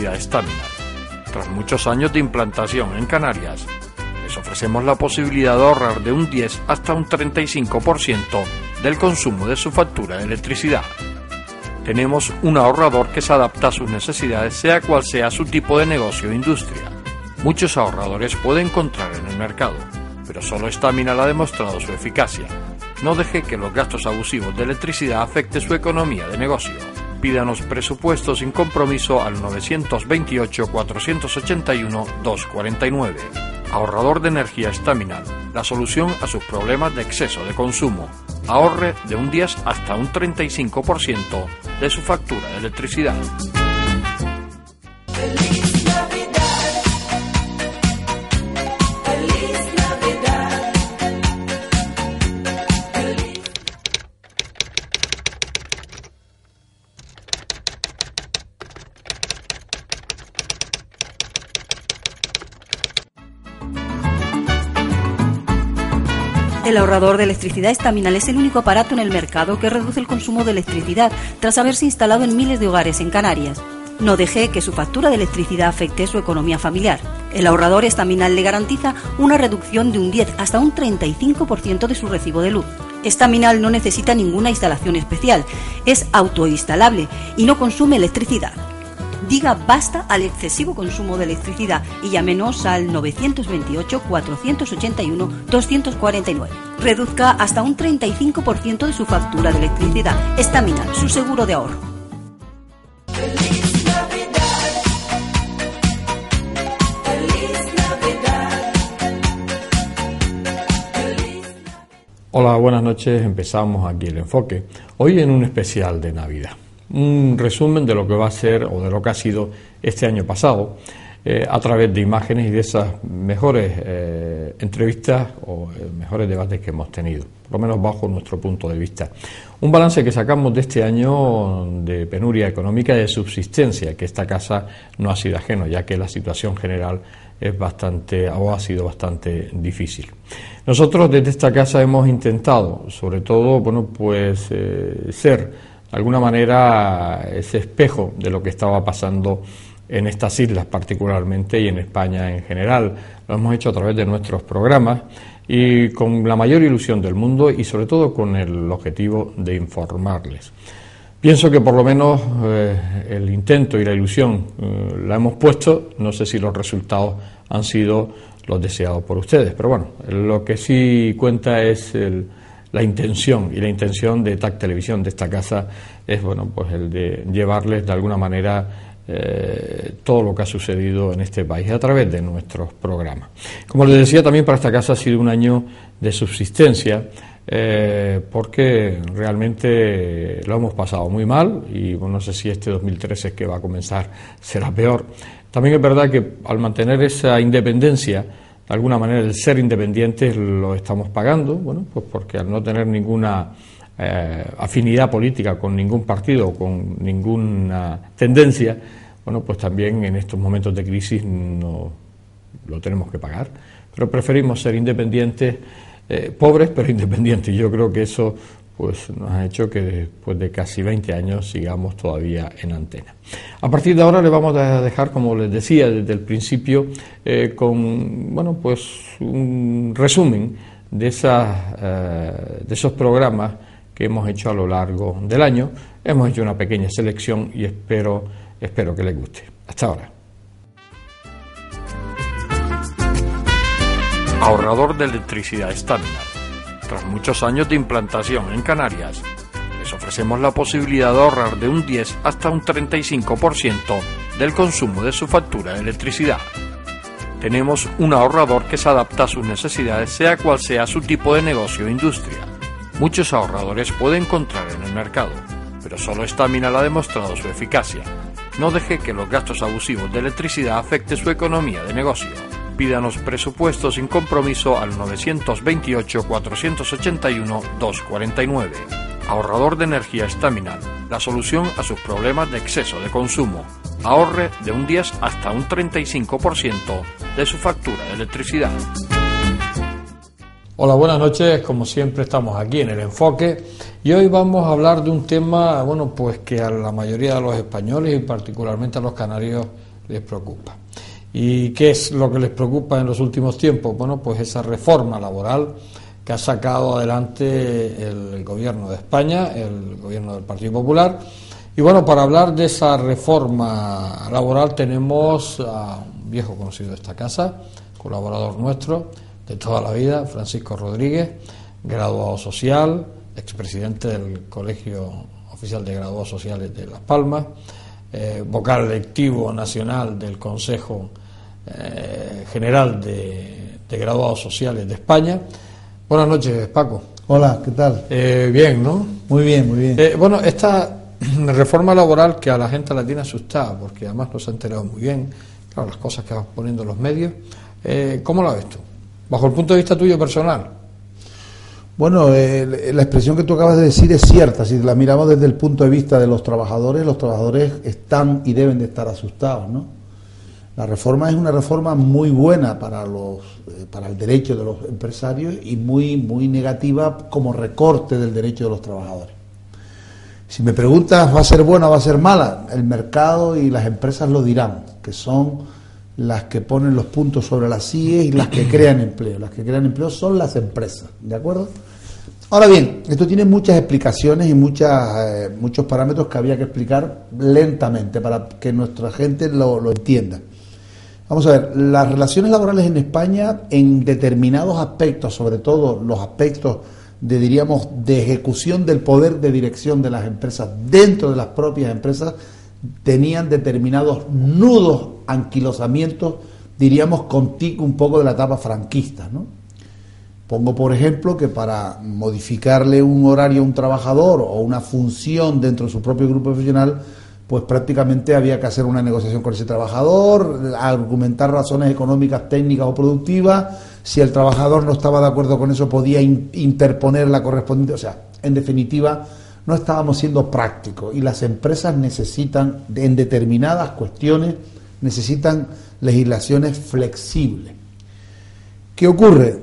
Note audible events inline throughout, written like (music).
estándar. Tras muchos años de implantación en Canarias, les ofrecemos la posibilidad de ahorrar de un 10 hasta un 35% del consumo de su factura de electricidad. Tenemos un ahorrador que se adapta a sus necesidades sea cual sea su tipo de negocio o industria. Muchos ahorradores puede encontrar en el mercado, pero solo Stamina ha demostrado su eficacia. No deje que los gastos abusivos de electricidad afecte su economía de negocio. Pídanos presupuesto sin compromiso al 928-481-249. Ahorrador de energía Staminal, la solución a sus problemas de exceso de consumo. Ahorre de un 10 hasta un 35% de su factura de electricidad. El ahorrador de electricidad estaminal es el único aparato en el mercado que reduce el consumo de electricidad tras haberse instalado en miles de hogares en Canarias. No deje que su factura de electricidad afecte su economía familiar. El ahorrador estaminal le garantiza una reducción de un 10 hasta un 35% de su recibo de luz. Estaminal no necesita ninguna instalación especial, es autoinstalable y no consume electricidad. Diga basta al excesivo consumo de electricidad y llámenos al 928-481-249. Reduzca hasta un 35% de su factura de electricidad. Estaminal, su seguro de ahorro. Hola, buenas noches. Empezamos aquí el enfoque. Hoy en un especial de Navidad. Un resumen de lo que va a ser o de lo que ha sido este año pasado eh, a través de imágenes y de esas mejores eh, entrevistas o eh, mejores debates que hemos tenido, por lo menos bajo nuestro punto de vista. Un balance que sacamos de este año de penuria económica de subsistencia, que esta casa no ha sido ajeno, ya que la situación general es bastante o ha sido bastante difícil. Nosotros desde esta casa hemos intentado, sobre todo, bueno, pues eh, ser alguna manera ese espejo de lo que estaba pasando en estas islas particularmente y en España en general. Lo hemos hecho a través de nuestros programas y con la mayor ilusión del mundo y sobre todo con el objetivo de informarles. Pienso que por lo menos eh, el intento y la ilusión eh, la hemos puesto, no sé si los resultados han sido los deseados por ustedes, pero bueno, lo que sí cuenta es el, la intención y la intención de TAC Televisión, de esta casa, es bueno, pues el de llevarles de alguna manera eh, todo lo que ha sucedido en este país a través de nuestros programas. Como les decía, también para esta casa ha sido un año de subsistencia. Eh, porque realmente lo hemos pasado muy mal y bueno, no sé si este 2013 que va a comenzar será peor. También es verdad que al mantener esa independencia, de alguna manera el ser independientes lo estamos pagando, bueno, pues porque al no tener ninguna eh, afinidad política con ningún partido o con ninguna tendencia, bueno, pues también en estos momentos de crisis no lo tenemos que pagar. Pero preferimos ser independientes eh, pobres pero (laughs) independientes. Yo creo que eso pues nos ha hecho que después de casi 20 años sigamos todavía en antena. A partir de ahora le vamos a dejar, como les decía desde el principio, eh, con bueno pues un resumen de, esas, eh, de esos programas que hemos hecho a lo largo del año. Hemos hecho una pequeña selección y espero, espero que les guste. Hasta ahora. Ahorrador de electricidad estándar. Tras muchos años de implantación en Canarias, les ofrecemos la posibilidad de ahorrar de un 10 hasta un 35% del consumo de su factura de electricidad. Tenemos un ahorrador que se adapta a sus necesidades sea cual sea su tipo de negocio o industria. Muchos ahorradores puede encontrar en el mercado, pero solo Staminal ha demostrado su eficacia. No deje que los gastos abusivos de electricidad afecte su economía de negocio. Pídanos presupuestos sin compromiso al 921-481-249. Ahorrador de energía Staminal, la solución a sus problemas de exceso de consumo. Ahorre de un 10 hasta un 35% de su factura de electricidad. Hola, buenas noches. Como siempre estamos aquí en el enfoque y hoy vamos a hablar de un tema, bueno, pues que a la mayoría de los españoles y particularmente a los canarios les preocupa. ¿Y qué es lo que les preocupa en los últimos tiempos? Bueno, pues esa reforma laboral que ha sacado adelante el gobierno de España, el gobierno del Partido Popular. Y bueno, para hablar de esa reforma laboral tenemos a un viejo conocido de esta casa, colaborador nuestro de toda la vida, Francisco Rodríguez, graduado social, expresidente del Colegio Oficial de Graduados Sociales de Las Palmas, eh, vocal electivo nacional del Consejo eh, General de, de Graduados Sociales de España. Buenas noches, Paco. Hola, ¿qué tal? Eh, bien, ¿no? Muy bien, muy bien. Eh, bueno, esta (clears throat) reforma laboral que a la gente la tiene asustada, porque además no se ha enterado muy bien, claro, las cosas que van poniendo los medios, eh, ¿cómo la ves tú? Bajo el punto de vista tuyo personal. Bueno, eh, la expresión que tú acabas de decir es cierta. Si la miramos desde el punto de vista de los trabajadores, los trabajadores están y deben de estar asustados, ¿no? La reforma es una reforma muy buena para los eh, para el derecho de los empresarios y muy muy negativa como recorte del derecho de los trabajadores. Si me preguntas, ¿va a ser buena o va a ser mala? El mercado y las empresas lo dirán, que son las que ponen los puntos sobre las CIE y las que crean empleo. Las que crean empleo son las empresas, ¿de acuerdo? Ahora bien, esto tiene muchas explicaciones y muchas, eh, muchos parámetros que había que explicar lentamente para que nuestra gente lo, lo entienda. Vamos a ver, las relaciones laborales en España en determinados aspectos, sobre todo los aspectos de, diríamos, de ejecución del poder de dirección de las empresas dentro de las propias empresas, tenían determinados nudos, anquilosamientos, diríamos, contigo un poco de la etapa franquista, ¿no? Pongo por ejemplo que para modificarle un horario a un trabajador o una función dentro de su propio grupo profesional, pues prácticamente había que hacer una negociación con ese trabajador, argumentar razones económicas, técnicas o productivas. Si el trabajador no estaba de acuerdo con eso, podía in- interponer la correspondiente. O sea, en definitiva, no estábamos siendo prácticos y las empresas necesitan, en determinadas cuestiones, necesitan legislaciones flexibles. ¿Qué ocurre?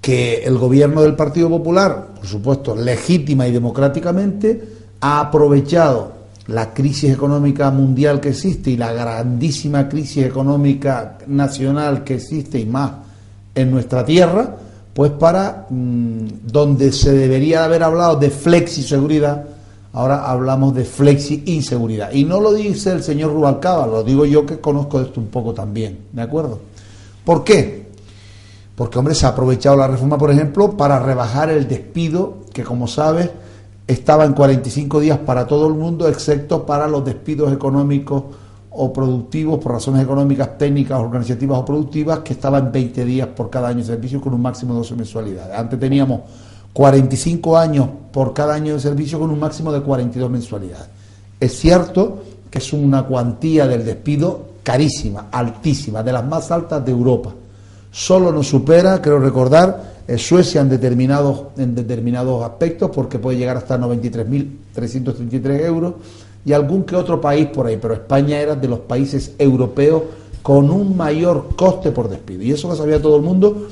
Que el gobierno del Partido Popular, por supuesto, legítima y democráticamente, ha aprovechado la crisis económica mundial que existe y la grandísima crisis económica nacional que existe y más en nuestra tierra, pues para mm, donde se debería haber hablado de flexi seguridad, ahora hablamos de flexi inseguridad. Y no lo dice el señor Rubalcaba, lo digo yo que conozco esto un poco también, ¿de acuerdo? ¿Por qué? Porque, hombre, se ha aprovechado la reforma, por ejemplo, para rebajar el despido, que como sabes, estaba en 45 días para todo el mundo, excepto para los despidos económicos o productivos, por razones económicas, técnicas, organizativas o productivas, que estaba en 20 días por cada año de servicio con un máximo de 12 mensualidades. Antes teníamos 45 años por cada año de servicio con un máximo de 42 mensualidades. Es cierto que es una cuantía del despido carísima, altísima, de las más altas de Europa solo nos supera, creo recordar, Suecia en determinados, en determinados aspectos, porque puede llegar hasta 93.333 euros, y algún que otro país por ahí, pero España era de los países europeos con un mayor coste por despido. Y eso lo sabía todo el mundo,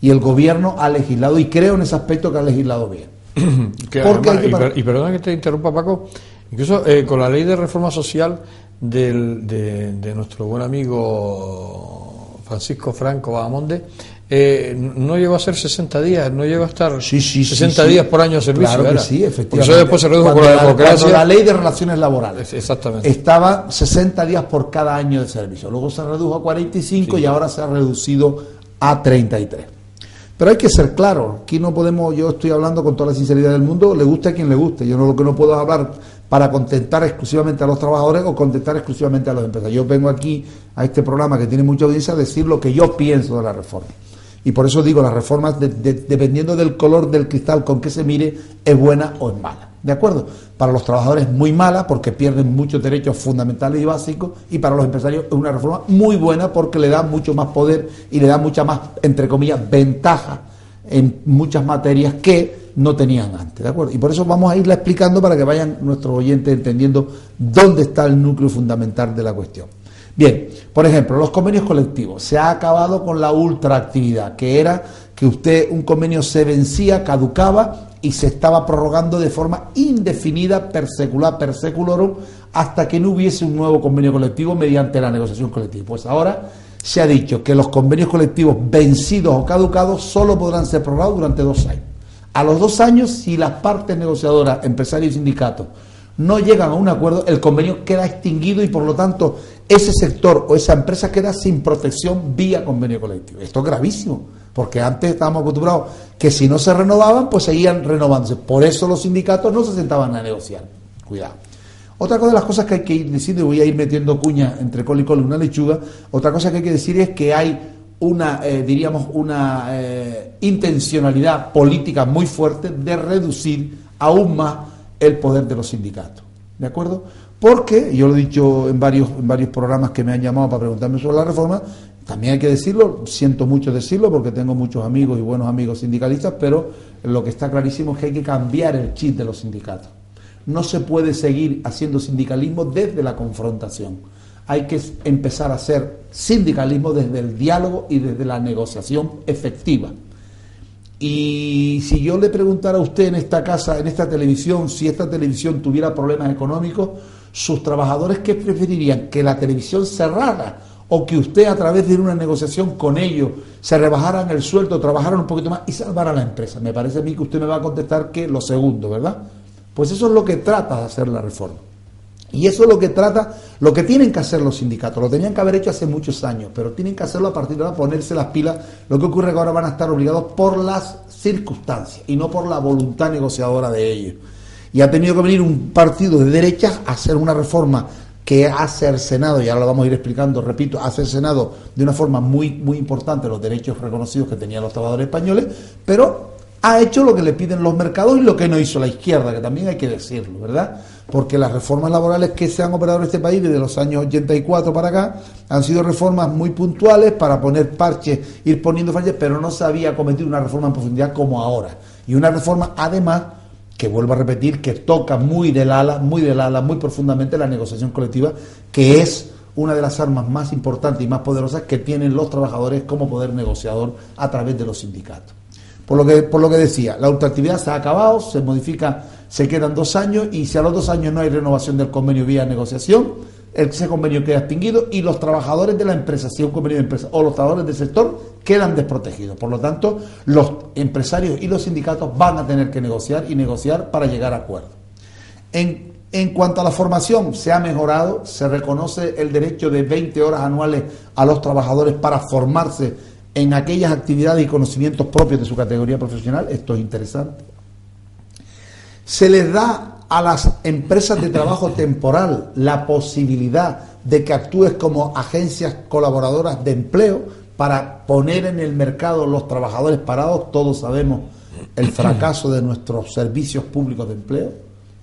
y el gobierno ha legislado, y creo en ese aspecto que ha legislado bien. (clears throat) Que Porque además- que y perdona que te interrumpa, Paco, incluso eh, con la ley de reforma social del- de, de nuestro buen amigo Francisco Franco Bahamonde, eh, no llegó a ser 60 días, no llegó a estar Sí, sí, sí, 60 sí. días por año de servicio. Claro que sí, efectivamente. Por eso después se redujo con la la- democracia. la ley de relaciones laborales Es- Exactamente. estaba 60 días por cada año de servicio. Luego se redujo a 45 y ahora se ha reducido a 33. Pero hay que ser claro, aquí no podemos, yo estoy hablando con toda la sinceridad del mundo, le guste a quien le guste. Yo no, lo que no puedo hablar para contentar exclusivamente a los trabajadores o contentar exclusivamente a los empresarios. Yo vengo aquí a este programa que tiene mucha audiencia a decir lo que yo pienso de la reforma. Y por eso digo, las reformas, dependiendo del color del cristal con que se mire, es buena o es mala. ¿De acuerdo? Para los trabajadores es muy mala porque pierden muchos derechos fundamentales y básicos y para los empresarios es una reforma muy buena porque le da mucho más poder y le da mucha más, entre comillas, ventaja en muchas materias que no tenían antes, ¿de acuerdo? Y por eso vamos a irla explicando para que vayan nuestros oyentes entendiendo dónde está el núcleo fundamental de la cuestión. Bien, por ejemplo, los convenios colectivos. Se ha acabado con la ultraactividad, que era que usted, un convenio se vencía, caducaba y se estaba prorrogando de forma indefinida, per secular, per seculorum, hasta que no hubiese un nuevo convenio colectivo mediante la negociación colectiva. Pues ahora se ha dicho que los convenios colectivos vencidos o caducados solo podrán ser prorrogados durante dos años. A los dos años, si las partes negociadoras, empresarios y sindicatos, no llegan a un acuerdo, el convenio queda extinguido y por lo tanto ese sector o esa empresa queda sin protección vía convenio colectivo. Esto es gravísimo, porque antes estábamos acostumbrados que si no se renovaban, pues seguían renovándose. Por eso los sindicatos no se sentaban a negociar. Cuidado. Otra cosa de las cosas que hay que ir diciendo, y voy a ir metiendo cuña entre col y col una lechuga, otra cosa que hay que decir es que hay una, eh, diríamos, una eh, intencionalidad política muy fuerte de reducir aún más el poder de los sindicatos. ¿De acuerdo? Porque, yo lo he dicho en varios, programas que me han llamado para preguntarme sobre la reforma, también hay que decirlo, siento mucho decirlo porque tengo muchos amigos y buenos amigos sindicalistas, pero lo que está clarísimo es que hay que cambiar el chip de los sindicatos. No se puede seguir haciendo sindicalismo desde la confrontación. Hay que empezar a hacer sindicalismo desde el diálogo y desde la negociación efectiva. Y si yo le preguntara a usted en esta casa, en esta televisión, si esta televisión tuviera problemas económicos, sus trabajadores, ¿qué preferirían? ¿Que la televisión cerrara? ¿O que usted a través de una negociación con ellos se rebajaran el sueldo, trabajaran un poquito más y salvara la empresa? Me parece a mí que usted me va a contestar que lo segundo, ¿verdad? Pues eso es lo que trata de hacer la reforma. Y eso es lo que trata, lo que tienen que hacer los sindicatos. Lo tenían que haber hecho hace muchos años, pero tienen que hacerlo a partir de ahora, ponerse las pilas. Lo que ocurre es que ahora van a estar obligados por las circunstancias y no por la voluntad negociadora de ellos. Y ha tenido que venir un partido de derecha a hacer una reforma que hace el Senado, y ahora lo vamos a ir explicando, repito, hace el Senado de una forma muy, muy importante los derechos reconocidos que tenían los trabajadores españoles, pero ha hecho lo que le piden los mercados y lo que no hizo la izquierda, que también hay que decirlo, ¿verdad? Porque las reformas laborales que se han operado en este país desde los años 84 para acá han sido reformas muy puntuales para poner parches, ir poniendo parches, pero no se había cometido una reforma en profundidad como ahora. Y una reforma, además, que vuelvo a repetir, que toca muy del ala, muy del ala, muy profundamente la negociación colectiva, que es una de las armas más importantes y más poderosas que tienen los trabajadores como poder negociador a través de los sindicatos. Por lo que, por lo que decía, la ultraactividad se ha acabado, se modifica, se quedan dos años y si a los dos años no hay renovación del convenio vía negociación, ese convenio queda extinguido y los trabajadores de la empresa, si es un convenio de empresa, o los trabajadores del sector quedan desprotegidos. Por lo tanto, los empresarios y los sindicatos van a tener que negociar y negociar para llegar a acuerdos. En, en cuanto a la formación, se ha mejorado, se reconoce el derecho de 20 horas anuales a los trabajadores para formarse en aquellas actividades y conocimientos propios de su categoría profesional, esto es interesante. Se les da a las empresas de trabajo temporal la posibilidad de que actúes como agencias colaboradoras de empleo para poner en el mercado los trabajadores parados. Todos sabemos el fracaso de nuestros servicios públicos de empleo.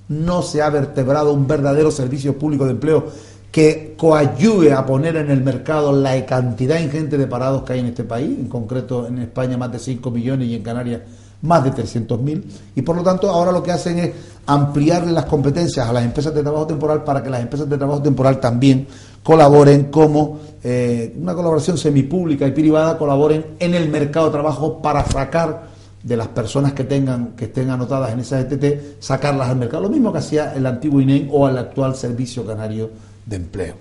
No se ha vertebrado un verdadero servicio público de empleo que coayuve a poner en el mercado la cantidad ingente de parados que hay en este país, en concreto en España más de 5 millones y en Canarias más de 300 mil, y por lo tanto ahora lo que hacen es ampliarle las competencias a las empresas de trabajo temporal para que las empresas de trabajo temporal también colaboren como eh, una colaboración semipública y privada, colaboren en el mercado de trabajo para sacar de las personas que tengan que estén anotadas en esa ETT, sacarlas al mercado, lo mismo que hacía el antiguo INEM o el actual Servicio Canario de empleo.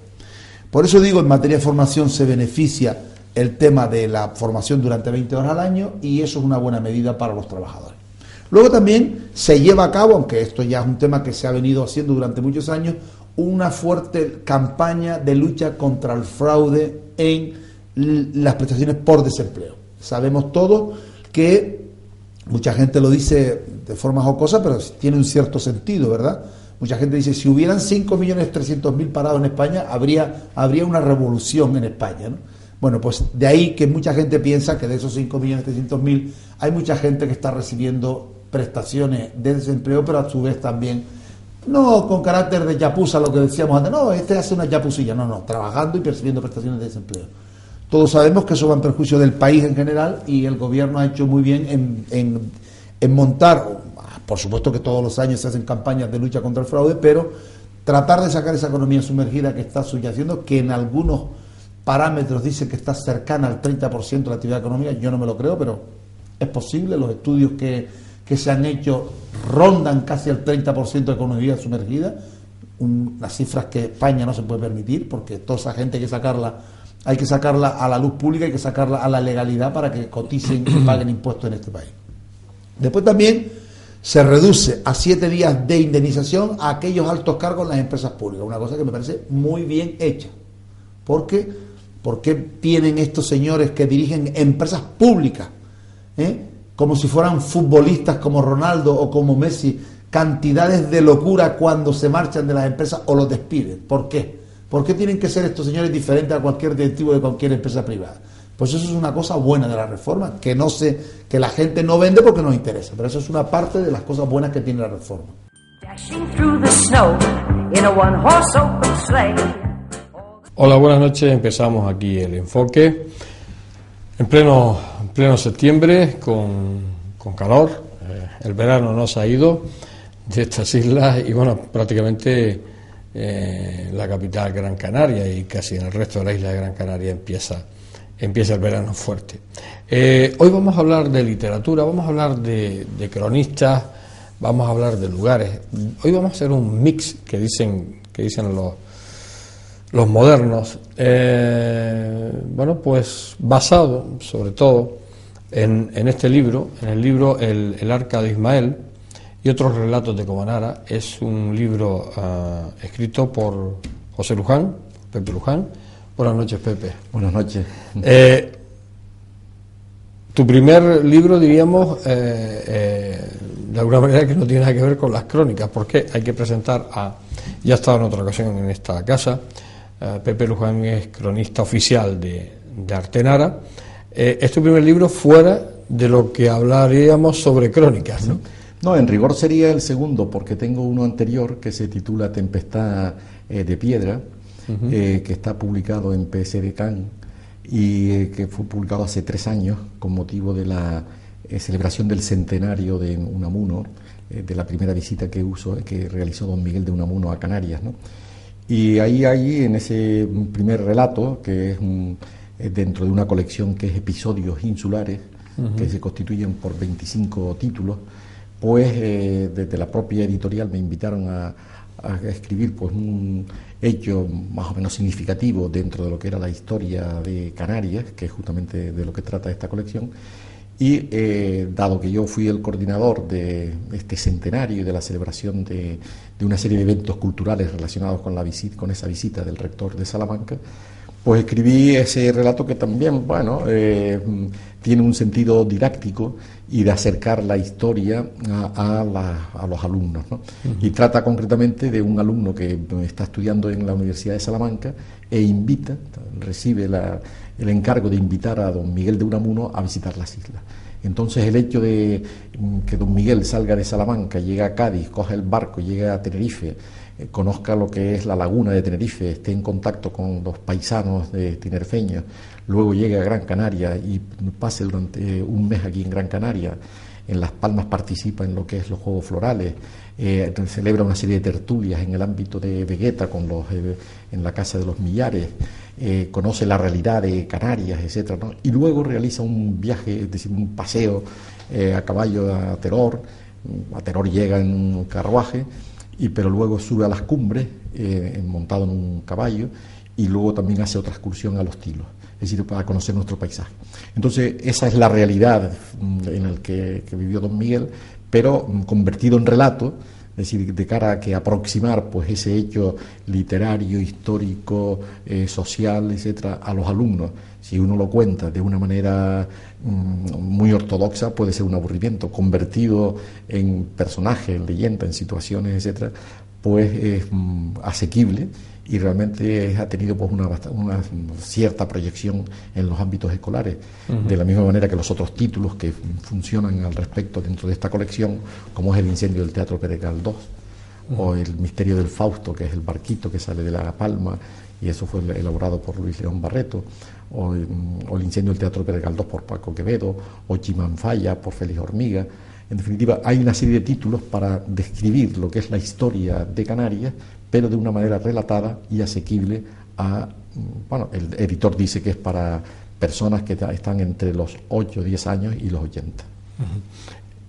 Por eso digo, en materia de formación se beneficia el tema de la formación durante 20 horas al año y eso es una buena medida para los trabajadores. Luego también se lleva a cabo, aunque esto ya es un tema que se ha venido haciendo durante muchos años, una fuerte campaña de lucha contra el fraude en las prestaciones por desempleo. Sabemos todos que mucha gente lo dice de forma jocosa, pero tiene un cierto sentido, ¿verdad? Mucha gente dice, si hubieran 5.300.000 parados en España, habría, habría una revolución en España. ¿no? Bueno, pues de ahí que mucha gente piensa que de esos 5.300.000 hay mucha gente que está recibiendo prestaciones de desempleo, pero a su vez también, no con carácter de yapusa, lo que decíamos antes, no, este hace una yapusilla, no, no, trabajando y percibiendo prestaciones de desempleo. Todos sabemos que eso va en perjuicio del país en general y el gobierno ha hecho muy bien en, en, en montar, por supuesto que todos los años se hacen campañas de lucha contra el fraude, pero tratar de sacar esa economía sumergida que está subyaciendo, que en algunos parámetros dice que está cercana al 30% de la actividad económica, yo no me lo creo, pero es posible, los estudios que, que se han hecho rondan casi el 30% de economía sumergida, un, las cifras que España no se puede permitir, porque toda esa gente hay que sacarla, hay que sacarla a la luz pública, hay que sacarla a la legalidad para que coticen y (clears throat) paguen impuestos en este país. Después también se reduce a siete días de indemnización a aquellos altos cargos en las empresas públicas, una cosa que me parece muy bien hecha, porque ¿Por qué tienen estos señores que dirigen empresas públicas, eh, como si fueran futbolistas como Ronaldo o como Messi, cantidades de locura cuando se marchan de las empresas o los despiden? ¿Por qué? ¿Por qué tienen que ser estos señores diferentes a cualquier directivo de cualquier empresa privada? Pues eso es una cosa buena de la reforma, que no sé, que la gente no vende porque no interesa, pero eso es una parte de las cosas buenas que tiene la reforma. Hola, buenas noches. Empezamos aquí el enfoque en pleno, en pleno septiembre con, con calor. Eh, el verano nos ha ido de estas islas y bueno, prácticamente eh, la capital Gran Canaria y casi en el resto de la isla de Gran Canaria empieza, empieza el verano fuerte. Eh, hoy vamos a hablar de literatura, vamos a hablar de, de cronistas, vamos a hablar de lugares. Hoy vamos a hacer un mix que dicen, que dicen los los modernos, eh, bueno, pues basado sobre todo en, en, este libro, en el libro el, el, Arca de Ismael y otros relatos de Comanara, es un libro uh, escrito por José Luján, Pepe Luján. Buenas noches, Pepe. Buenas noches. Eh, tu primer libro, diríamos, eh, de alguna manera que no tiene nada que ver con las crónicas, porque hay que presentar a, ya he estado en otra ocasión en esta casa, Pepe Luján es cronista oficial de, de Artenara. Eh, es tu primer libro fuera de lo que hablaríamos sobre crónicas, ¿no? No, en rigor sería el segundo, porque tengo uno anterior que se titula Tempestad eh, de Piedra, uh -huh. eh, que está publicado en PSD Can y eh, que fue publicado hace tres años con motivo de la eh, celebración del centenario de Unamuno, eh, de la primera visita que, uso, que realizó don Miguel de Unamuno a Canarias, ¿no? Y ahí, ahí, en ese primer relato, que es, un, es dentro de una colección que es episodios insulares, uh -huh. que se constituyen por 25 títulos, pues eh, desde la propia editorial me invitaron a, a, escribir pues un hecho más o menos significativo dentro de lo que era la historia de Canarias, que es justamente de lo que trata esta colección. Y eh, dado que yo fui el coordinador de este centenario y de la celebración de, de una serie de eventos culturales relacionados con, la visita, con esa visita del rector de Salamanca, pues escribí ese relato que también, bueno, eh, tiene un sentido didáctico y de acercar la historia a, a, la, a los alumnos. ¿no? Uh -huh. Y trata concretamente de un alumno que está estudiando en la Universidad de Salamanca e invita, recibe la, el encargo de invitar a don Miguel de Unamuno a visitar las islas. Entonces el hecho de que don Miguel salga de Salamanca, llegue a Cádiz, coja el barco, llegue a Tenerife, eh, conozca lo que es la laguna de Tenerife, esté en contacto con los paisanos de tinerfeños, luego llegue a Gran Canaria y pase durante un mes aquí en Gran Canaria, en Las Palmas participa en lo que es los Juegos Florales, eh, celebra una serie de tertulias en el ámbito de Vegueta con los, eh, en la Casa de los Millares, eh, conoce la realidad de Canarias, ¿no? y luego realiza un viaje, es decir, un paseo eh, a caballo a Teror, a Teror llega en un carruaje, y, pero luego sube a las cumbres eh, montado en un caballo y luego también hace otra excursión a los tilos, es decir, para conocer nuestro paisaje. Entonces, esa es la realidad mm, en la que, que vivió don Miguel, pero mm, convertido en relato, es decir, de cara a que aproximar pues ese hecho literario, histórico, eh, social, etcétera, a los alumnos. Si uno lo cuenta de una manera mmm, muy ortodoxa, puede ser un aburrimiento. Convertido en personaje, en leyenda, en situaciones, etcétera, pues es mm, asequible y realmente ha tenido pues una, una, cierta proyección en los ámbitos escolares, de la misma manera que los otros títulos que funcionan al respecto dentro de esta colección, como es el incendio del Teatro Pérez Galdós, o el misterio del Fausto, que es el barquito que sale de la Palma, y eso fue elaborado por Luis León Barreto, o, el incendio del Teatro Pérez Galdós por Paco Quevedo, o Chimanfaya por Félix Hormiga. En definitiva, hay una serie de títulos para describir lo que es la historia de Canarias, pero de una manera relatada y asequible a, bueno, el editor dice que es para personas que están entre los 8, 10 años y los 80.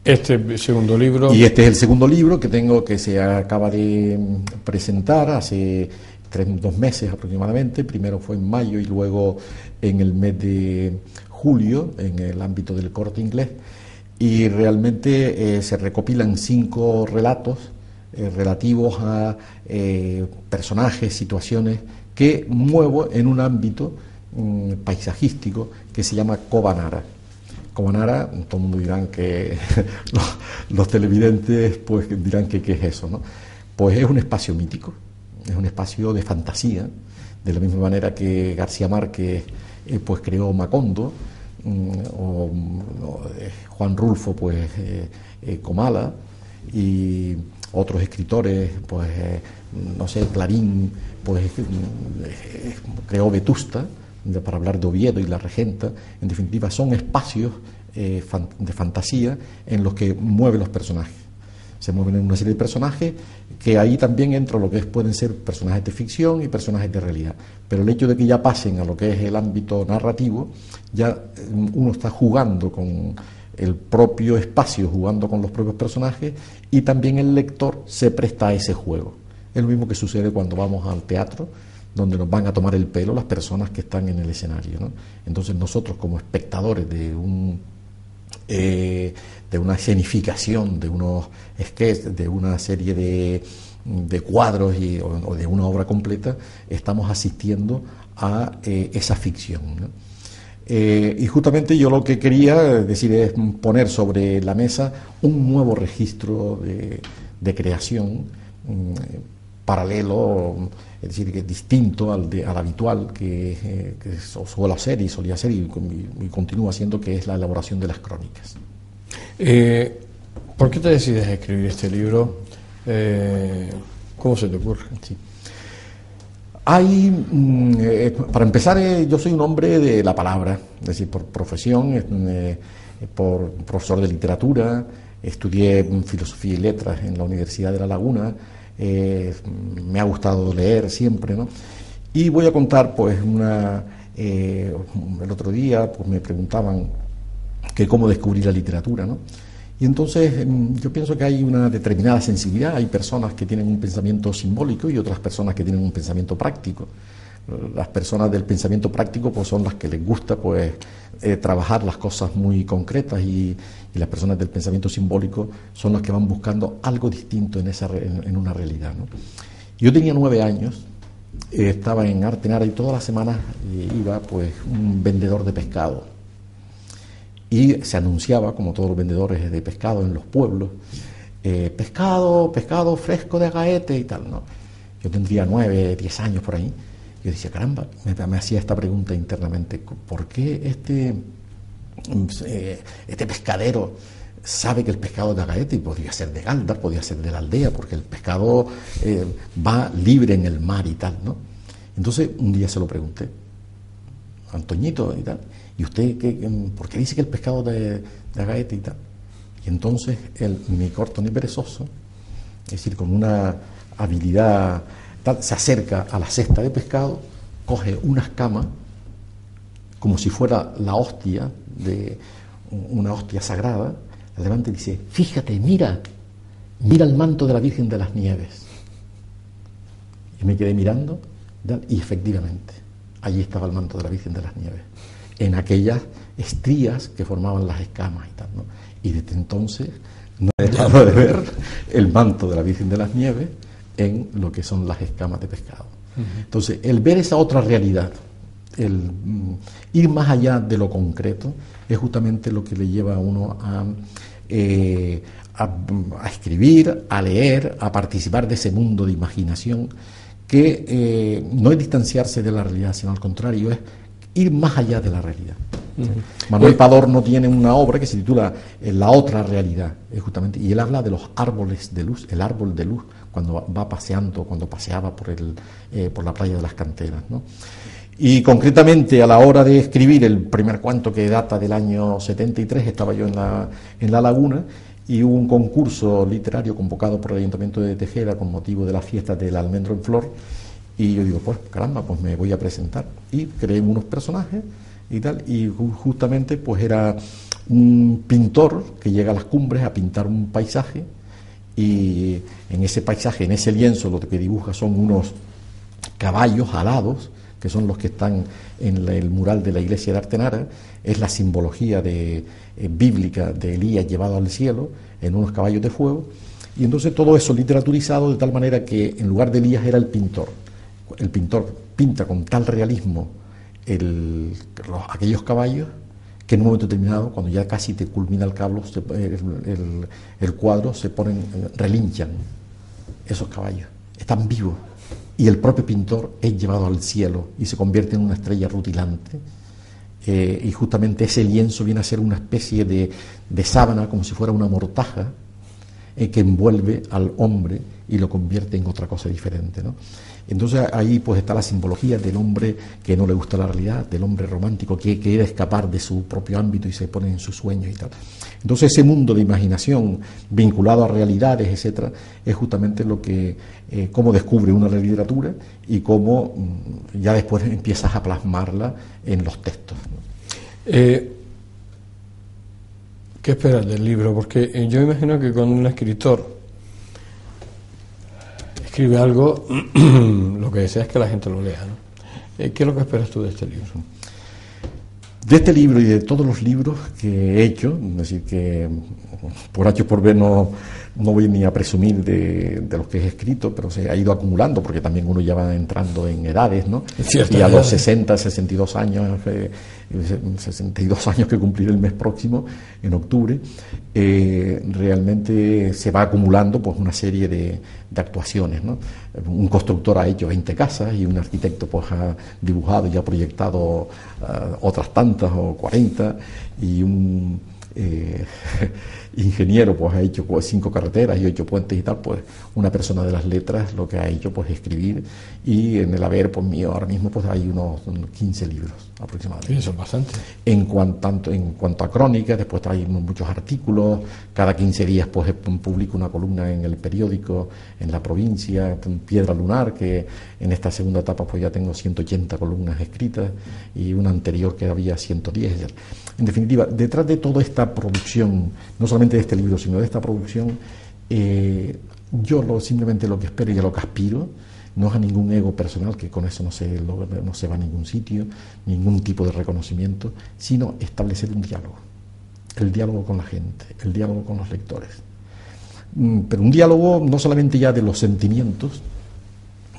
Este segundo libro. Y este es el segundo libro que tengo que se acaba de presentar hace tres, dos meses aproximadamente. Primero fue en mayo y luego en el mes de julio en el ámbito del corte inglés. Y realmente eh, se recopilan cinco relatos eh, relativos a eh, personajes, situaciones que muevo en un ámbito mm, paisajístico que se llama Cobanara. Cobanara, todo el mundo dirán que (laughs) los, televidentes pues dirán que qué es eso, ¿no? Pues es un espacio mítico, es un espacio de fantasía, de la misma manera que García Márquez eh, pues creó Macondo, mm, o, Juan Rulfo pues Comala, y otros escritores, pues, eh, no sé, Clarín, pues, eh, creó Vetusta, para hablar de Oviedo y la Regenta, en definitiva, son espacios eh, de fantasía en los que mueven los personajes. Se mueven en una serie de personajes que ahí también entra lo que pueden ser personajes de ficción y personajes de realidad. Pero el hecho de que ya pasen a lo que es el ámbito narrativo, ya uno está jugando con el propio espacio jugando con los propios personajes y también el lector se presta a ese juego. Es lo mismo que sucede cuando vamos al teatro, donde nos van a tomar el pelo las personas que están en el escenario. Entonces nosotros como espectadores de un eh, de una escenificación, de unos sketches, de una serie de, de cuadros o, de una obra completa, estamos asistiendo a eh, esa ficción. Eh, y justamente yo lo que quería decir es poner sobre la mesa un nuevo registro de, creación mm, paralelo, es decir, que distinto al, al habitual que, eh, que, suelo hacer y solía hacer y, y, continúa haciendo, que es la elaboración de las crónicas. Eh, ¿Por qué te decides escribir este libro? ¿Cómo se te ocurre? Sí. Hay, mm, eh, para empezar, eh, yo soy un hombre de la palabra, es decir, por profesión, eh, por profesor de literatura, estudié filosofía y letras en la Universidad de La Laguna, me ha gustado leer siempre, ¿no? Y voy a contar, pues, una, el otro día, pues me preguntaban que cómo descubrir la literatura, ¿no? Y entonces em, yo pienso que hay una determinada sensibilidad, hay personas que tienen un pensamiento simbólico y otras personas que tienen un pensamiento práctico. Las personas del pensamiento práctico pues, son las que les gusta pues, eh, trabajar las cosas muy concretas y, las personas del pensamiento simbólico son las que van buscando algo distinto en, esa, en, una realidad. Yo tenía nueve años, eh, estaba en Artenara y todas las semanas eh, iba pues, un vendedor de pescado y se anunciaba, como todos los vendedores de pescado en los pueblos, eh, pescado, pescado fresco de agaete y tal, ¿no? Yo tendría nueve, diez años por ahí. Yo decía, caramba, me, hacía esta pregunta internamente, ¿por qué este, eh, este pescadero sabe que el pescado de agaete podría ser de Galdar, podría ser de la aldea, porque el pescado eh, va libre en el mar y tal, ¿no? Entonces un día se lo pregunté, Antoñito y tal, ¿y usted qué, por qué dice que el pescado de, de agaete y entonces el, ni corto ni perezoso, es decir, con una habilidad tal, se acerca a la cesta de pescado, coge una escama, como si fuera la hostia de una hostia sagrada, la levanta y dice, fíjate, mira, mira el manto de la Virgen de las Nieves. Y me quedé mirando, y efectivamente, allí estaba el manto de la Virgen de las Nieves en aquellas estrías que formaban las escamas y tal. ¿no? Y desde entonces no he dejado de ver el manto de la Virgen de las Nieves en lo que son las escamas de pescado. Entonces, el ver esa otra realidad, el mm, ir más allá de lo concreto, es justamente lo que le lleva a uno a, eh, a, escribir, a leer, a participar de ese mundo de imaginación que eh, no es distanciarse de la realidad, sino al contrario, es ir más allá de la realidad. Manuel Pador no tiene una obra que se titula eh, La otra realidad, es justamente, y él habla de los árboles de luz, el árbol de luz, cuando va paseando, cuando paseaba por, el, eh, por la playa de las canteras. Y concretamente a la hora de escribir el primer cuento que data del año 73, estaba yo en la, en la laguna y hubo un concurso literario convocado por el Ayuntamiento de Tejeda con motivo de la fiesta del almendro en flor y yo digo, pues caramba, pues me voy a presentar y creé unos personajes y tal y justamente pues era un pintor que llega a las cumbres a pintar un paisaje y en ese paisaje, en ese lienzo lo que dibuja son unos caballos alados que son los que están en el mural de la iglesia de Artenara, es la simbología de, eh, bíblica de Elías llevado al cielo en unos caballos de fuego, y entonces todo eso literaturizado de tal manera que en lugar de Elías era el pintor. El pintor pinta con tal realismo aquellos caballos que en un momento determinado, cuando ya casi te culmina el, cablo, el, cuadro, se ponen, relinchan esos caballos, están vivos y el propio pintor es llevado al cielo y se convierte en una estrella rutilante. Eh, y justamente ese lienzo viene a ser una especie de, sábana, como si fuera una mortaja, eh, que envuelve al hombre y lo convierte en otra cosa diferente. ¿no? Entonces ahí pues está la simbología del hombre que no le gusta la realidad, del hombre romántico que quiere escapar de su propio ámbito y se pone en sus sueños y tal. Entonces ese mundo de imaginación vinculado a realidades, etcétera, es justamente lo que eh, cómo descubre una literatura y cómo mm, ya después empiezas a plasmarla en los textos. Eh, ¿Qué esperas del libro? Porque eh, yo imagino que con un escritor escribe algo, (clears throat) lo que desea es que la gente lo lea. ¿no? Eh, ¿Qué es lo que esperas tú de este libro? De este libro y de todos los libros que he hecho, es decir, que por H por B no, no voy ni a presumir de, de, los que he escrito, pero se ha ido acumulando, porque también uno ya va entrando en edades, ¿no? y a los 60, 62 años, 62 años que cumpliré el mes próximo, en octubre, eh, realmente se va acumulando pues una serie de, de, actuaciones. ¿no? Un constructor ha hecho 20 casas y un arquitecto pues ha dibujado y ha proyectado uh, otras tantas o 40 y un eh, (laughs) ingeniero pues ha hecho pues, cinco carreteras y ocho puentes y tal, pues una persona de las letras lo que ha hecho pues escribir y en el haber pues mío ahora mismo pues hay unos 15 libros aproximadamente. son bastante. En cuanto, tanto, en cuanto a crónicas, después hay muchos artículos, cada 15 días pues publico una columna en el periódico, en la provincia, Piedra Lunar, que en esta segunda etapa pues ya tengo 180 columnas escritas y una anterior que había 110. En definitiva, detrás de toda esta producción, no solamente de este libro, sino de esta producción, eh, yo lo, simplemente lo que espero y a lo que aspiro, no es a ningún ego personal, que con eso no se, no se va a ningún sitio, ningún tipo de reconocimiento, sino establecer un diálogo, el diálogo con la gente, el diálogo con los lectores. Mm, pero un diálogo no solamente ya de los sentimientos,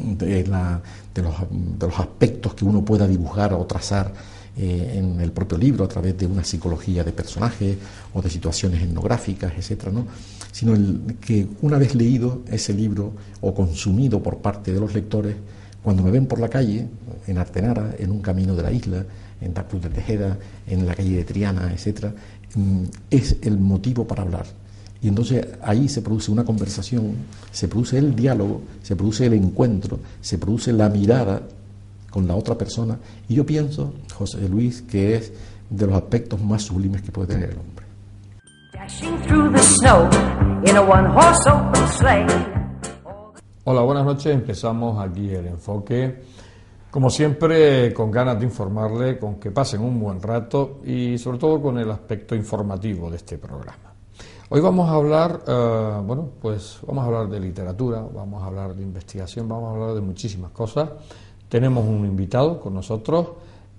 de, la, de, los, de los aspectos que uno pueda dibujar o trazar eh, en el propio libro a través de una psicología de personajes o de situaciones etnográficas, etcétera, ¿no? sino el, que una vez leído ese libro o consumido por parte de los lectores, cuando me ven por la calle, en Artenara, en un camino de la isla, en Cruz de Tejeda, en la calle de Triana, etcétera, mm, es el motivo para hablar. Y entonces ahí se produce una conversación, se produce el diálogo, se produce el encuentro, se produce la mirada con la otra persona. Y yo pienso, José Luis, que es de los aspectos más sublimes que puede tener el hombre. Hola, buenas noches. Empezamos aquí el enfoque. Como siempre, con ganas de informarle, con que pasen un buen rato y sobre todo con el aspecto informativo de este programa. Hoy vamos a hablar, eh, bueno, pues vamos a hablar de literatura, vamos a hablar de investigación, vamos a hablar de muchísimas cosas. Tenemos un invitado con nosotros,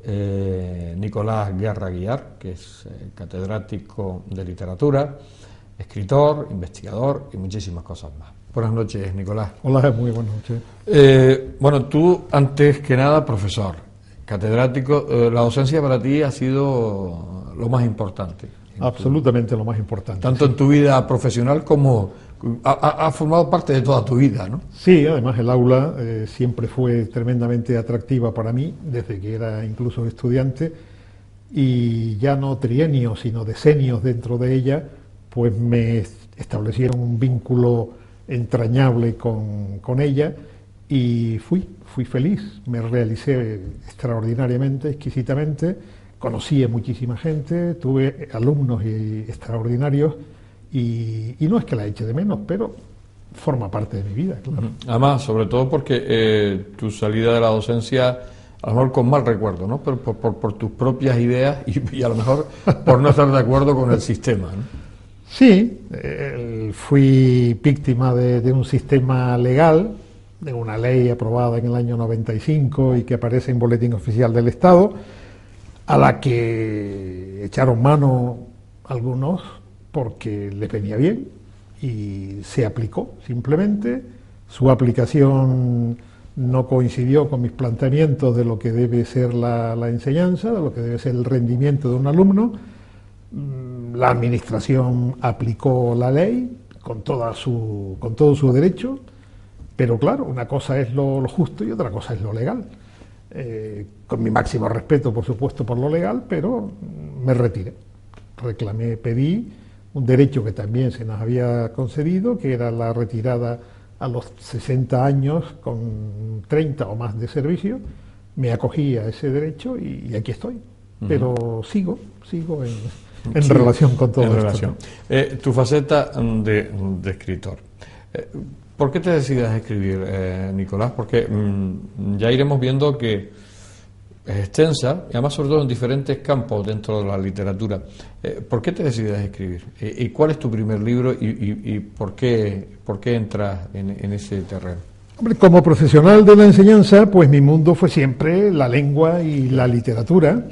eh, Nicolás Guerra Guiar, que es eh, catedrático de literatura, escritor, investigador y muchísimas cosas más. Buenas noches, Nicolás. Hola, muy buenas noches. Eh, bueno, tú, antes que nada, profesor, catedrático, la docencia para ti ha sido lo más importante absolutamente lo más importante. Tanto en tu vida profesional como ha, ha- formado parte de toda tu vida, ¿no? Sí, además el aula eh, siempre fue tremendamente atractiva para mí, desde que era incluso estudiante, y ya no trienios, sino decenios dentro de ella, pues me establecieron un vínculo entrañable con, con ella y fui, fui feliz, me realicé extraordinariamente, exquisitamente, conocí a muchísima gente, tuve alumnos y- extraordinarios y, y no es que la eche de menos, pero forma parte de mi vida, claro. Además, sobre todo porque eh, tu salida de la docencia, a lo mejor con mal recuerdo, ¿no? Pero por, por- por tus propias ideas y, y a lo mejor por no estar de acuerdo con el sistema, ¿no? Sí, eh, fui víctima de, de un sistema legal, de una ley aprobada en el año 95 y que aparece en Boletín Oficial del Estado, a la que echaron mano algunos porque les venía bien y se aplicó simplemente. Su aplicación no coincidió con mis planteamientos de lo que debe ser la, enseñanza, de lo que debe ser el rendimiento de un alumno. Mm, La administración aplicó la ley con, toda su, con todo su derecho, pero claro, una cosa es lo, justo y otra cosa es lo legal. Eh, con mi máximo respeto, por supuesto, por lo legal, pero me retiré. Reclamé, pedí un derecho que también se nos había concedido, que era la retirada a los 60 años con 30 o más de servicio. Me acogí a ese derecho y, y aquí estoy. Pero sigo, sigo en, en Sí, relación con todo en esto. relación. Eh, tu faceta de, de escritor. Eh, ¿Por qué te decides a escribir, eh, Nicolás? Porque mm, ya iremos viendo que es extensa, y además sobre todo en diferentes campos dentro de la literatura. Eh, ¿Por qué te decides a escribir? ¿Y cuál es tu primer libro y, por, qué, por qué entras en, en ese terreno? Como profesional de la enseñanza, pues mi mundo fue siempre la lengua y la literatura.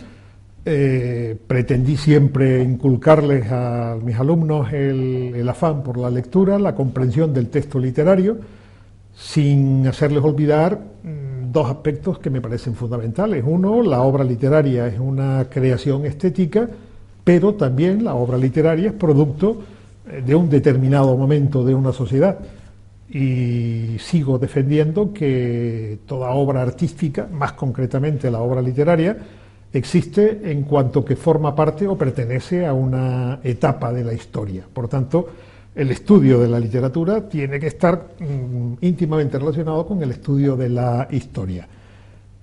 Eh, pretendí siempre inculcarles a mis alumnos el, el afán por la lectura, la comprensión del texto literario, sin hacerles olvidar mm, dos aspectos que me parecen fundamentales. Uno, la obra literaria es una creación estética, pero también la obra literaria es producto eh, de un determinado momento de una sociedad. Y sigo defendiendo que toda obra artística, más concretamente la obra literaria, existe en cuanto que forma parte o pertenece a una etapa de la historia. Por tanto, el estudio de la literatura tiene que estar mm, íntimamente relacionado con el estudio de la historia.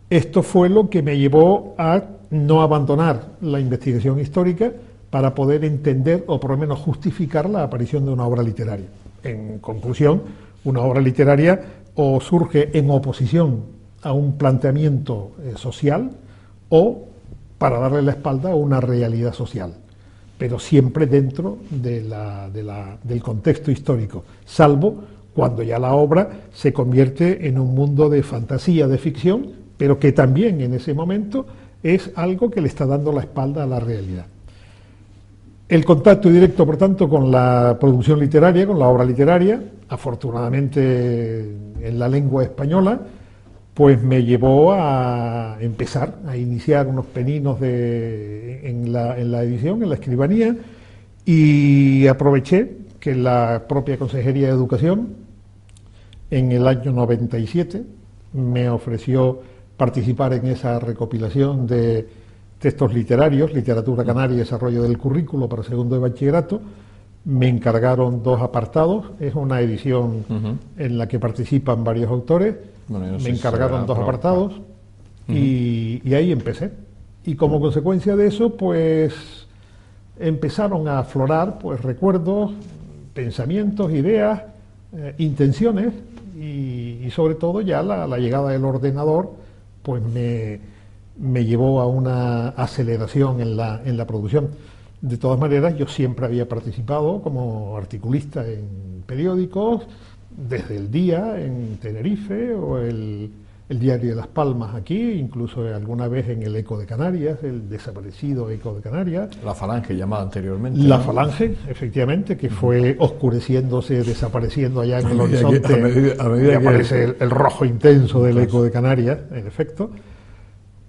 Esto fue lo que me llevó a no abandonar la investigación histórica para poder entender o por lo menos justificar la aparición de una obra literaria. En conclusión, una obra literaria o surge en oposición a un planteamiento eh, social o para darle la espalda a una realidad social, pero siempre dentro del contexto histórico, salvo cuando ya la obra se convierte en un mundo de fantasía, de ficción, pero que también en ese momento es algo que le está dando la espalda a la realidad. El contacto directo, por tanto, con la producción literaria, con la obra literaria, afortunadamente en la lengua española, pues me llevó a empezar, a iniciar unos peninos de, en, la, en la edición, en la escribanía, y aproveché que la propia Consejería de Educación, en el año 97, me ofreció participar en esa recopilación de textos literarios, literatura canaria y desarrollo del currículo para segundo de bachillerato. Me encargaron dos apartados, es una edición en la que participan varios autores. Bueno, yo no sé me encargaron dos apartados y, y ahí empecé. Y como consecuencia de eso, pues empezaron a aflorar pues recuerdos, pensamientos, ideas, eh, intenciones y, y sobre todo ya la, la llegada del ordenador pues me, me llevó a una aceleración en la, en la producción. De todas maneras, yo siempre había participado como articulista en periódicos, desde el Día en Tenerife o el, el Diario de Las Palmas aquí, incluso alguna vez en el Eco de Canarias, el desaparecido Eco de Canarias. La falange llamada anteriormente. La ¿no? falange, efectivamente, que fue oscureciéndose, desapareciendo allá en el horizonte. a medida- a medida y que- aparece el, el rojo intenso del eco de Canarias, en efecto.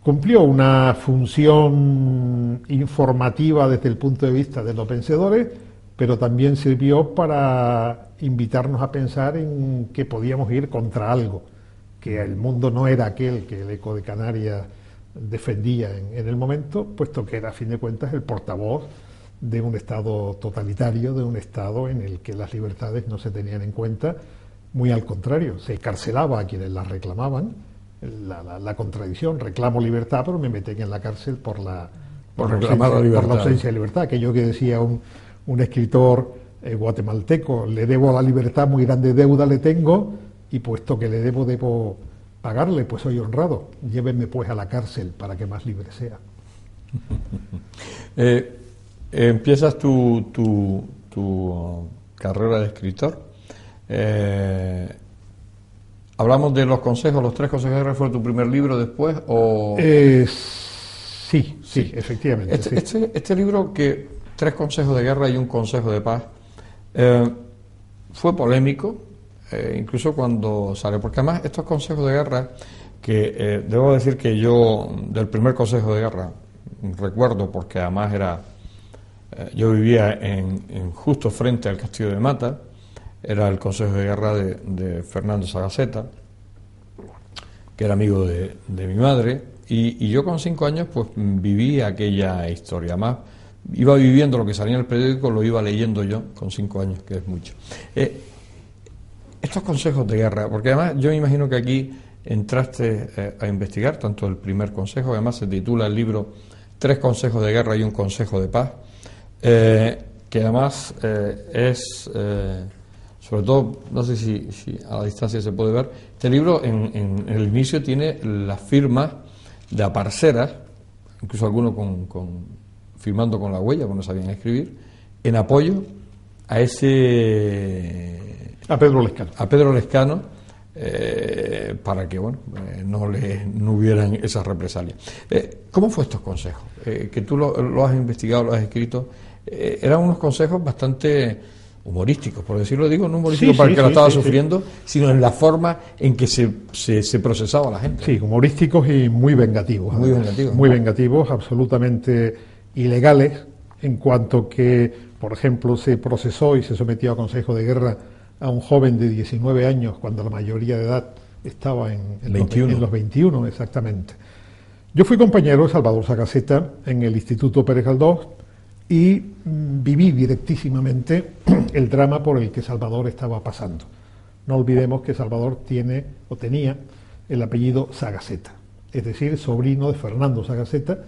cumplió una función informativa desde el punto de vista de los vencedores, pero también sirvió para invitarnos a pensar en que podíamos ir contra algo, que el mundo no era aquel que el Eco de Canarias defendía en, en el momento, puesto que era a fin de cuentas el portavoz de un Estado totalitario, de un Estado en el que las libertades no se tenían en cuenta, muy al contrario, se carcelaba a quienes las reclamaban, la, la- la contradicción, reclamo libertad, pero me meten en la cárcel por la, Por la ausencia- por libertad. la ausencia de libertad, aquello que decía un, un escritor eh, guatemalteco, le debo a la libertad muy grande deuda le tengo, y puesto que le debo, debo pagarle, pues soy honrado, llévenme pues a la cárcel para que más libre sea. (laughs) Eh, empiezas tu, tu, tu uh, carrera de escritor. Eh, Hablamos de los consejos, los tres consejos de guerra fue tu primer libro después o Eh, sí, sí, efectivamente. este, sí. este, este libro que tres consejos de guerra y un consejo de paz eh, fue polémico, eh, incluso cuando sale, porque además estos consejos de guerra que eh, debo decir que yo del primer consejo de guerra recuerdo porque además era yo vivía en, justo frente al castillo de Mata, era el consejo de guerra de, Fernando Sagaceta, que era amigo de, de mi madre, y, yo con cinco años pues viví aquella historia. Más iba viviendo lo que salía en el periódico, lo iba leyendo yo con cinco años, que es mucho. Eh, estos consejos de guerra, porque además yo me imagino que aquí entraste eh, a investigar, tanto el primer consejo, además se titula el libro Tres consejos de guerra y un consejo de paz, eh, que además es, sobre todo, no sé si, a la distancia se puede ver, este libro en, el inicio tiene las firmas de aparceras, incluso algunos con, con- firmando con la huella, porque no sabían escribir, en apoyo a ese A Pedro Lescano. a Pedro Lescano eh, para que bueno eh, no le no hubieran esas represalias. Eh, ¿Cómo fue estos consejos? Que tú lo, lo has investigado, lo has escrito. eran unos consejos bastante humorísticos, por decirlo digo, no humorísticos Sí, para sí, el que lo sí, estaba sí, sí. sufriendo, sino en la forma en que se, se, se procesaba la gente. Sí, humorísticos y muy vengativos. Muy vengativos. Muy vengativos, absolutamente ilegales, en cuanto que, por ejemplo, se procesó y se sometió a consejo de guerra a un joven de 19 años cuando la mayoría de edad estaba en, en los- 21. en los 21, exactamente. Yo fui compañero de Salvador Sagaceta en el Instituto Pérez Galdós y mm, viví directísimamente (clears throat) el drama por el que Salvador estaba pasando. No olvidemos que Salvador tiene o tenía el apellido Sagaceta, es decir, sobrino de Fernando Sagaceta,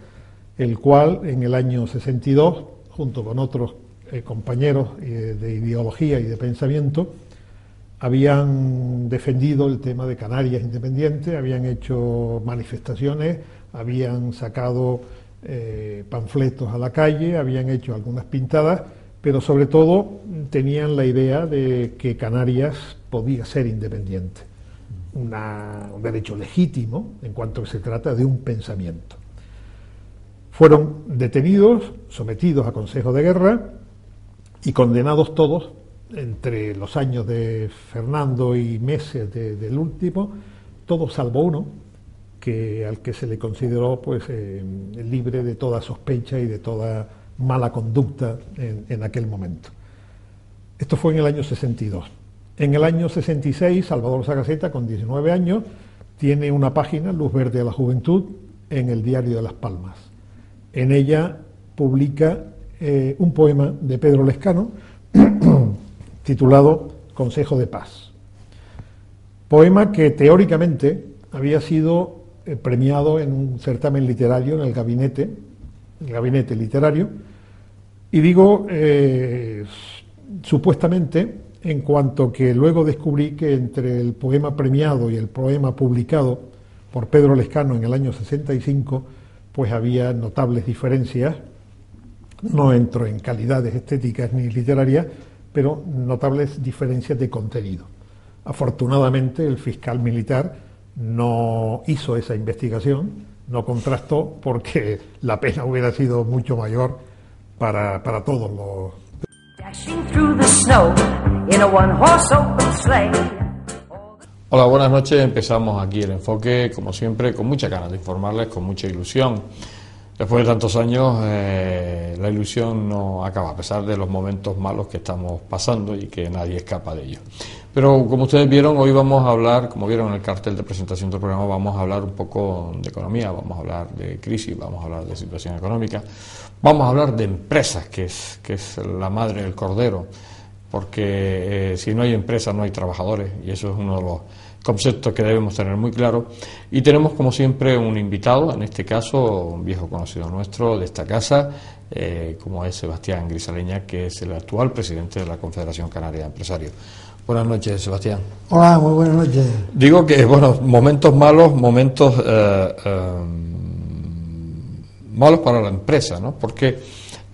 el cual en el año 62, junto con otros eh, compañeros eh, de ideología y de pensamiento, habían defendido el tema de Canarias independiente, habían hecho manifestaciones, habían sacado eh, panfletos a la calle, habían hecho algunas pintadas, pero sobre todo tenían la idea de que Canarias podía ser independiente, un derecho legítimo en cuanto se trata de un pensamiento. Fueron detenidos, sometidos a consejo de guerra y condenados todos entre los años de Fernando y meses de- del último, todos salvo uno, que al que se le consideró pues eh, libre de toda sospecha y de toda mala conducta en, en aquel momento. Esto fue en el año 62. En el año 66, Salvador Sagaceta, con 19 años, tiene una página, Luz Verde a la Juventud, en el Diario de Las Palmas. En ella publica eh, un poema de Pedro Lescano (clears throat) titulado Consejo de Paz. Poema que teóricamente había sido eh, premiado en un certamen literario en el gabinete, el gabinete literario, y digo eh, supuestamente en cuanto que luego descubrí que entre el poema premiado y el poema publicado por Pedro Lescano en el año 65, pues había notables diferencias, no entro en calidades estéticas ni literarias, pero notables diferencias de contenido. Afortunadamente el fiscal militar no hizo esa investigación, no contrastó, porque la pena hubiera sido mucho mayor para, para todos los, Hola, buenas noches. Empezamos aquí el enfoque, como siempre, con mucha ganas de informarles, con mucha ilusión. Después de tantos años, eh, la ilusión no acaba, a pesar de los momentos malos que estamos pasando y que nadie escapa de ellos. Pero como ustedes vieron, hoy vamos a hablar, como vieron en el cartel de presentación del programa, vamos a hablar un poco de economía, vamos a hablar de crisis, vamos a hablar de situación económica, vamos a hablar de empresas, que es, que es la madre del cordero, porque eh, si no hay empresas no hay trabajadores y eso es uno de los conceptos que debemos tener muy claro. Y tenemos, como siempre, un invitado, en este caso, un viejo conocido nuestro de esta casa, eh, como es Sebastián Grisaleña, que es el actual presidente de la Confederación Canaria de Empresarios. Buenas noches, Sebastián. Hola, muy buenas noches. Digo que, bueno, momentos malos, momentos eh, eh, malos para la empresa, ¿no? Porque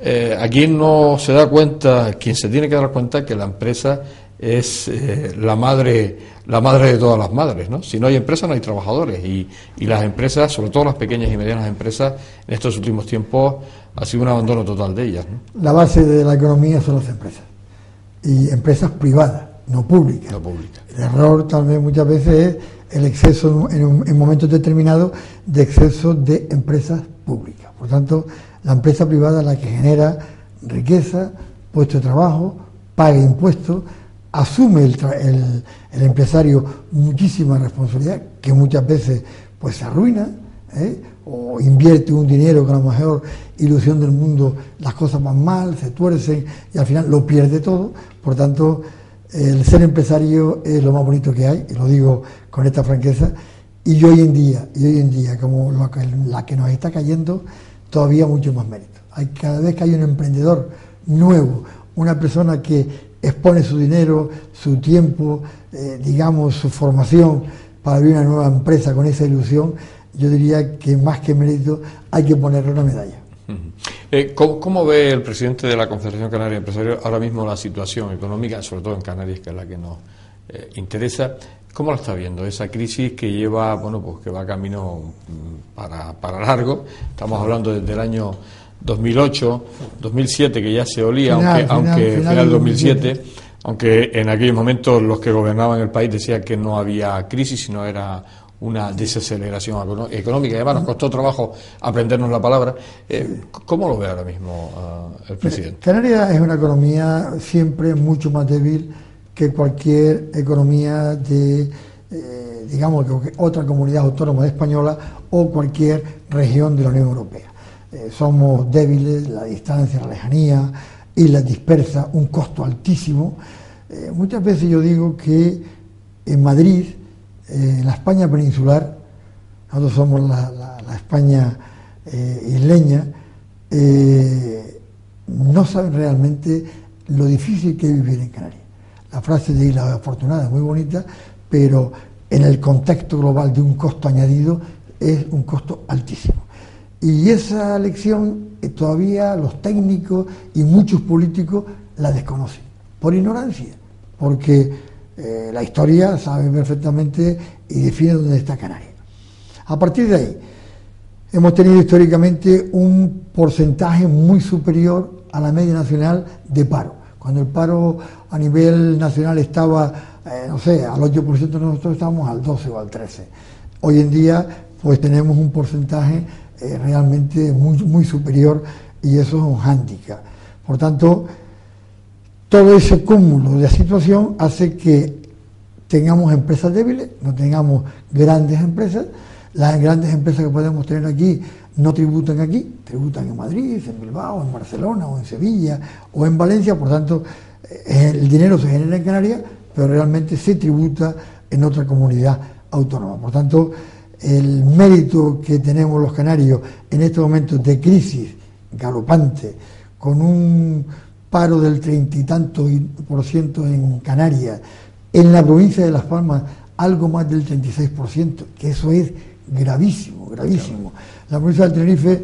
eh, aquí no se da cuenta, quien se tiene que dar cuenta que la empresa es eh, la madre la madre de todas las madres, ¿no? Si no hay empresa no hay trabajadores y, y las empresas, sobre todo las pequeñas y medianas empresas, en estos últimos tiempos ha sido un abandono total de ellas. ¿no? La base de la economía son las empresas y empresas privadas, no públicas. No públicas. El error tal vez muchas veces es el exceso en, un- en momentos determinados de exceso de empresas públicas. Por tanto, la empresa privada es la que genera riqueza, puesto de trabajo, paga impuestos, asume el, el- empresario muchísima responsabilidad que muchas veces pues se arruina ¿eh? o invierte un dinero con la mejor ilusión del mundo, las cosas van mal, se tuercen y al final lo pierde todo. Por tanto, el ser empresario es lo más bonito que hay, y lo digo con esta franqueza, y hoy en día, y hoy en día, como la que nos está cayendo, todavía mucho más mérito. Hay, cada vez que hay un emprendedor nuevo, una persona que expone su dinero, su tiempo, eh, digamos, su formación para abrir una nueva empresa con esa ilusión, yo diría que más que mérito hay que ponerle una medalla. Eh, ¿cómo, ve el presidente de la Confederación Canaria de Empresarios ahora mismo la situación económica, sobre todo en Canarias, que es la que nos eh, interesa? ¿Cómo lo está viendo? Esa crisis que lleva, bueno, pues que va camino mm, para, para largo. Estamos hablando desde el año 2008, 2007, que ya se olía, Final, aunque, final, aunque final final del 2007, aunque en aquellos momentos los que gobernaban el país decían que no había crisis, sino era una desaceleración económica. Además nos costó trabajo aprendernos la palabra. Eh, ¿Cómo lo ve ahora mismo ah, el presidente? Canarias es una economía siempre mucho más débil que cualquier economía de, eh, digamos, que otra comunidad autónoma española o cualquier región de la Unión Europea. Eh, somos débiles, la distancia, la lejanía, islas dispersas, un costo altísimo. Eh, muchas veces yo digo que en Madrid, en la España peninsular, nosotros somos la, España isleña, no saben realmente lo difícil que es vivir en Canarias. La frase de Isla Afortunada es muy bonita, pero en el contexto global de un costo añadido es un costo altísimo. Y esa lección eh, todavía los técnicos y muchos políticos la desconocen, por ignorancia, porque eh, la historia sabe perfectamente y define dónde está Canarias. A partir de ahí, hemos tenido históricamente un porcentaje muy superior a la media nacional de paro. Cuando el paro a nivel nacional estaba, eh, no sé, al 8%, nosotros estábamos al 12 o al 13. Hoy en día, pues tenemos un porcentaje eh, realmente muy, muy superior y eso es un hándicap. Por tanto, todo ese cúmulo de situación hace que tengamos empresas débiles, no tengamos grandes empresas. Las grandes empresas que podemos tener aquí no tributan aquí, tributan en Madrid, en Bilbao, en Barcelona o en Sevilla o en Valencia, por tanto eh, el dinero se genera en Canarias, pero realmente se tributa en otra comunidad autónoma. Por tanto, el mérito que tenemos los canarios en estos momentos de crisis galopante, con un paro del treinta y tanto por ciento en Canarias, en la provincia de Las Palmas algo más del 36%, que eso es gravísimo, gravísimo. La provincia del Tenerife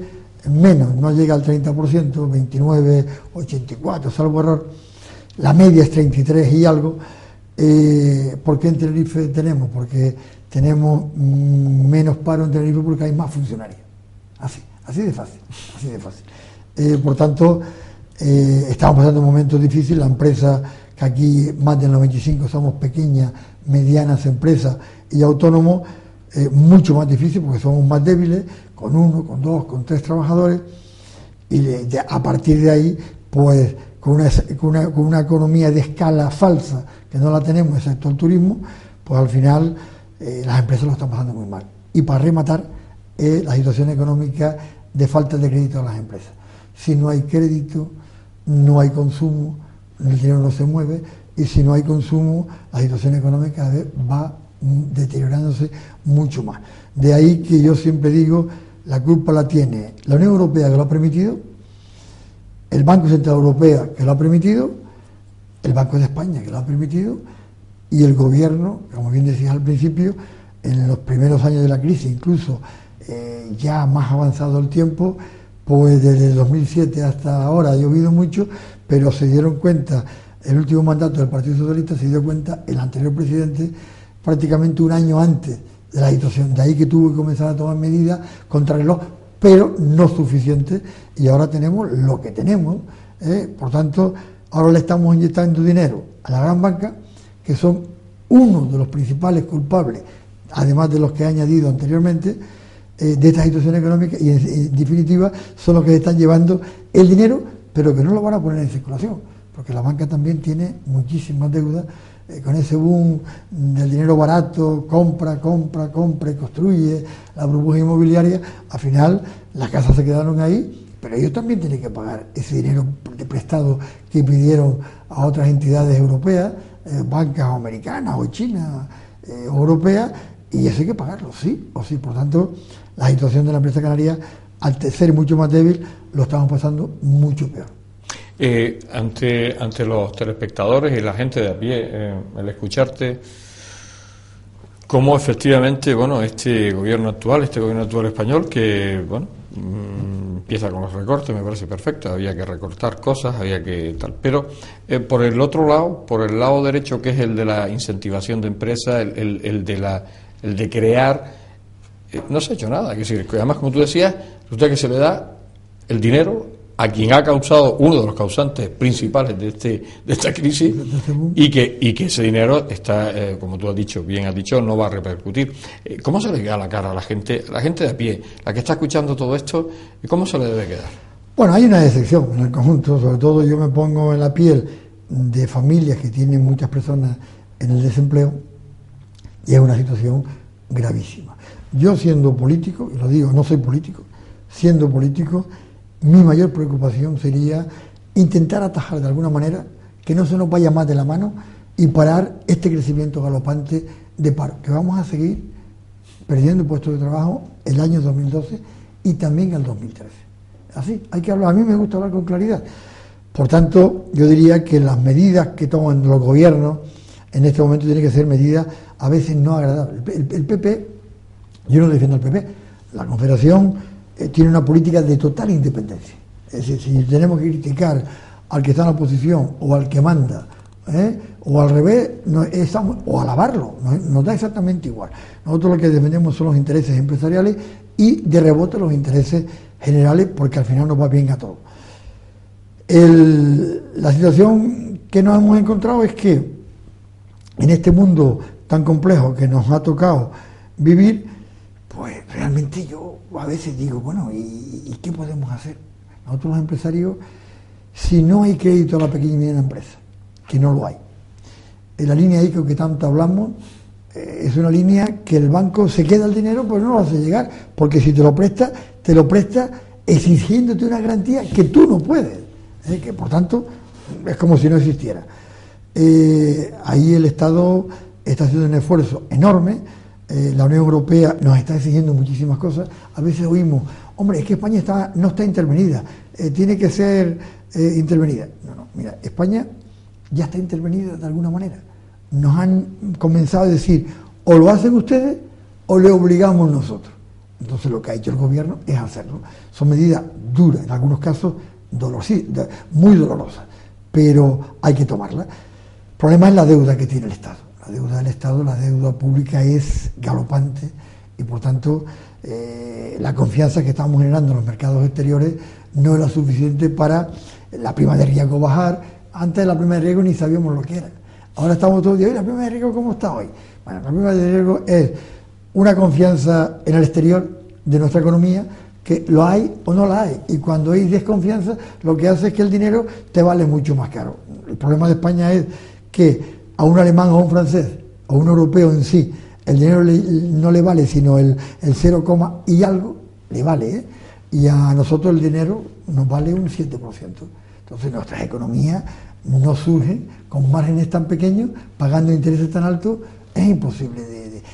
menos, no llega al 30%, 29, 84, salvo error. La media es 33 y algo. Eh, ¿Por qué en Tenerife tenemos? Porque tenemos mm, menos paro en Tenerife porque hay más funcionarios. Así, así de fácil, así de fácil. Eh, por tanto, eh, estamos pasando momentos difíciles. La empresa, que aquí más del 95 somos pequeñas, medianas empresas y autónomos, eh, mucho más difícil porque somos más débiles, con uno, con dos, con tres trabajadores, y a partir de ahí, pues con una, con una, economía de escala falsa, que no la tenemos, excepto el turismo, pues al final eh, las empresas lo están pasando muy mal. Y para rematar, eh, la situación económica de falta de crédito a las empresas. Si no hay crédito, no hay consumo, el dinero no se mueve, y si no hay consumo, la situación económica va deteriorándose mucho más. De ahí que yo siempre digo, la culpa la tiene la Unión Europea que lo ha permitido, el Banco Central Europeo que lo ha permitido, el Banco de España que lo ha permitido y el gobierno, como bien decías al principio, en los primeros años de la crisis, incluso eh, ya más avanzado el tiempo, pues desde el 2007 hasta ahora ha llovido mucho, pero se dieron cuenta, el último mandato del Partido Socialista se dio cuenta el anterior presidente prácticamente un año antes de la situación, de ahí que tuvo que comenzar a tomar medidas contra el reloj, pero no suficiente, y ahora tenemos lo que tenemos, ¿eh? por tanto, ahora le estamos inyectando dinero a la gran banca, que son uno de los principales culpables, además de los que he añadido anteriormente, eh, de esta situación económica y en, definitiva son los que están llevando el dinero, pero que no lo van a poner en circulación, porque la banca también tiene muchísimas deudas eh, con ese boom del dinero barato, compra, compra, compra y construye la burbuja inmobiliaria, al final las casas se quedaron ahí, pero ellos también tienen que pagar ese dinero de prestado que pidieron a otras entidades europeas, eh, bancas americanas o chinas o europeas, y eso hay que pagarlo, sí o sí. Por tanto, la situación de la empresa canaria, al ser mucho más débil, lo estamos pasando mucho peor. Eh, ante, ante los telespectadores y la gente de a pie, eh, el escucharte, cómo efectivamente, bueno, este gobierno actual, este gobierno actual español, que, bueno, mm, empieza con los recortes, me parece perfecto, había que recortar cosas, había que tal, pero eh, por el otro lado, por el lado derecho, que es el de la incentivación de empresas, el, el de la el de crear, eh, no se ha hecho nada. decir, además, como tú decías, resulta que se le da el dinero a quien ha causado uno de los causantes principales de, este, de esta crisis y que, y que ese dinero está, eh, como tú has dicho, bien has dicho, no va a repercutir. Eh, ¿Cómo se le queda la cara a la gente, la gente de a pie, la que está escuchando todo esto, y cómo se le debe quedar? Bueno, hay una decepción en el conjunto, sobre todo yo me pongo en la piel de familias que tienen muchas personas en el desempleo y es una situación gravísima. Yo siendo político, y lo digo, no soy político, siendo político, mi mayor preocupación sería intentar atajar de alguna manera que no se nos vaya más de la mano y parar este crecimiento galopante de paro, que vamos a seguir perdiendo puestos de trabajo el año 2012 y también el 2013. Así, hay que hablar, a mí me gusta hablar con claridad. Por tanto, yo diría que las medidas que toman los gobiernos en este momento tienen que ser medidas a veces no agradables. El, PP, yo no defiendo al PP, la Confederación eh, tiene una política de total independencia. Es decir, si tenemos que criticar al que está en la oposición o al que manda, ¿eh? o al revés, o alabarlo, nos da exactamente igual. Nosotros lo que defendemos son los intereses empresariales y de rebote los intereses generales, porque al final nos va bien a todos. la situación que nos hemos encontrado es que en este mundo tan complejo que nos ha tocado vivir, pues realmente yo a veces digo, bueno, ¿y, qué podemos hacer? Nosotros los empresarios, si no hay crédito a la pequeña y mediana empresa, que no lo hay, la línea ICO que tanto hablamos, eh, es una línea que el banco se queda el dinero, pues no lo hace llegar, porque si te lo presta, te lo presta exigiéndote una garantía que tú no puedes, ¿eh? que por tanto es como si no existiera. Eh, ahí el Estado está haciendo un esfuerzo enorme, eh, la Unión Europea nos está exigiendo muchísimas cosas, a veces oímos, hombre, es que España no está intervenida, eh, tiene que ser eh, intervenida. No, no, mira, España ya está intervenida de alguna manera. Nos han comenzado a decir, o lo hacen ustedes o le obligamos nosotros. Entonces lo que ha hecho el gobierno es hacerlo. Son medidas duras, en algunos casos muy dolorosas, pero hay que tomarlas. El problema es la deuda que tiene el Estado deuda del Estado, la deuda pública es galopante y por tanto eh, la confianza que estamos generando en los mercados exteriores no era suficiente para la prima de riesgo bajar. Antes de la prima de riesgo ni sabíamos lo que era. Ahora estamos todos días, la prima de riesgo, ¿cómo está hoy? Bueno, la prima de riesgo es una confianza en el exterior de nuestra economía, que lo hay o no la hay. Y cuando hay desconfianza, lo que hace es que el dinero te vale mucho más caro. El problema de España es que a un alemán o a un francés o un europeo en sí, el dinero no le vale sino el, el 0, y algo, le vale, ¿eh? y a nosotros el dinero nos vale un 7%. Entonces nuestras economías no surgen con márgenes tan pequeños, pagando intereses tan altos, es imposible